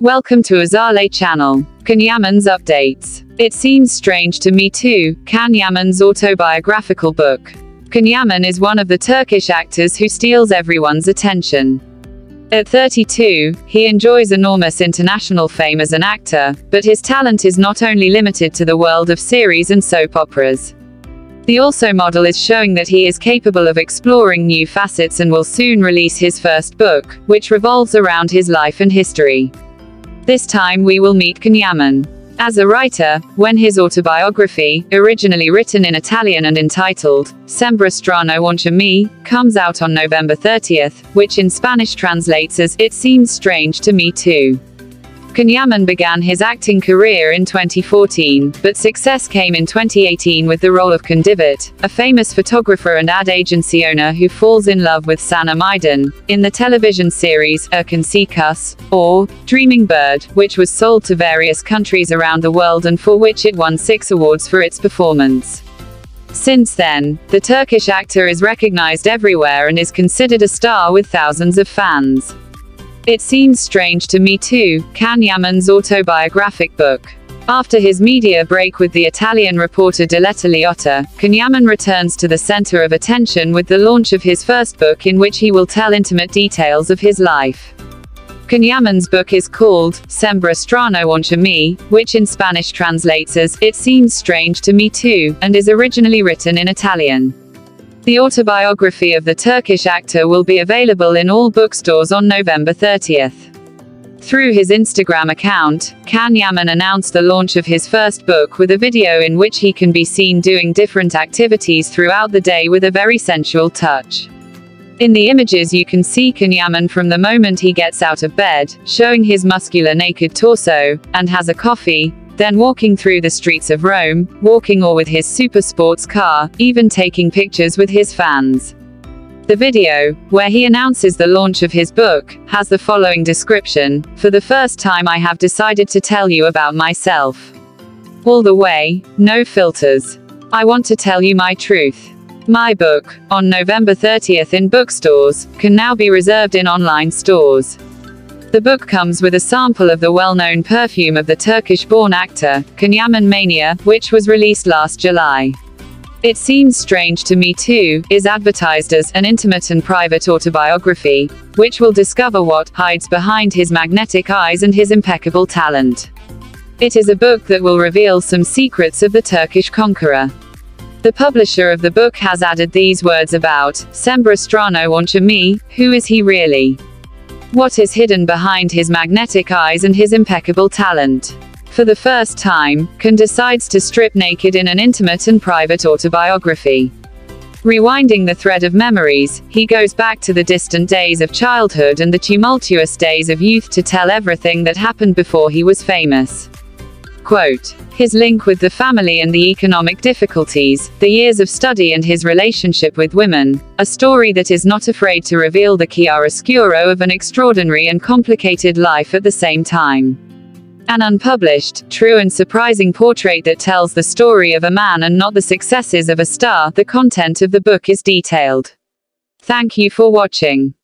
Welcome to Azaleigh channel. Can Yaman's updates. It seems strange to me too, Can Yaman's autobiographical book. Can Yaman is one of the Turkish actors who steals everyone's attention. At 32, he enjoys enormous international fame as an actor, but his talent is not only limited to the world of series and soap operas. The Also model is showing that he is capable of exploring new facets and will soon release his first book, which revolves around his life and history. This time we will meet Can Yaman. As a writer, when his autobiography, originally written in Italian and entitled Sembra strano anche me, comes out on November 30th, which in Spanish translates as It Seems Strange to Me Too. Can Yaman began his acting career in 2014, but success came in 2018 with the role of Can Divit, a famous photographer and ad agency owner who falls in love with Sanem Aydın, in the television series Erkenci Kuş, or Dreaming Bird, which was sold to various countries around the world and for which it won six awards for its performance. Since then, the Turkish actor is recognized everywhere and is considered a star with thousands of fans. It seems strange to me too, Can Yaman's autobiographic book. After his media break with the Italian reporter Diletta Leotta, Can Yaman returns to the center of attention with the launch of his first book in which he will tell intimate details of his life. Can Yaman's book is called Sembra strano anche me, which in Spanish translates as It Seems Strange to Me Too, and is originally written in Italian. The autobiography of the Turkish actor will be available in all bookstores on November 30th. Through his Instagram account, Can Yaman announced the launch of his first book with a video in which he can be seen doing different activities throughout the day with a very sensual touch. In the images you can see Can Yaman from the moment he gets out of bed, showing his muscular naked torso, and has a coffee, then walking through the streets of Rome, walking or with his super sports car, even taking pictures with his fans. The video, where he announces the launch of his book, has the following description For the first time, I have decided to tell you about myself. All the way, no filters. I want to tell you my truth. My book, on November 30th in bookstores, can now be reserved in online stores. The book comes with a sample of the well-known perfume of the Turkish-born actor, Can Yaman Mania, which was released last July. It Seems Strange to Me Too, is advertised as an intimate and private autobiography, which will discover what hides behind his magnetic eyes and his impeccable talent. It is a book that will reveal some secrets of the Turkish conqueror. The publisher of the book has added these words about Sembra strano me, who is he really? What is hidden behind his magnetic eyes and his impeccable talent? For the first time, Can decides to strip naked in an intimate and private autobiography. Rewinding the thread of memories, he goes back to the distant days of childhood and the tumultuous days of youth to tell everything that happened before he was famous. Quote, his link with the family and the economic difficulties, the years of study and his relationship with women, a story that is not afraid to reveal the chiaroscuro of an extraordinary and complicated life at the same time. An unpublished, true and surprising portrait that tells the story of a man and not the successes of a star, the content of the book is detailed. Thank you for watching.